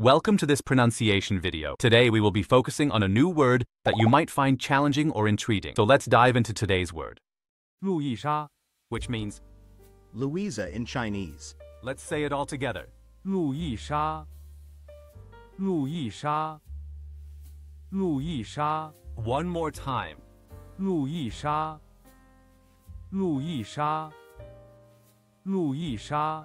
Welcome to this pronunciation video. Today we will be focusing on a new word that you might find challenging or intriguing. So let's dive into today's word. lù yì shā, which means Louisa in Chinese. Let's say it all together. 路易莎,路易莎,路易莎. One more time. 路易莎,路易莎,路易莎,路易莎。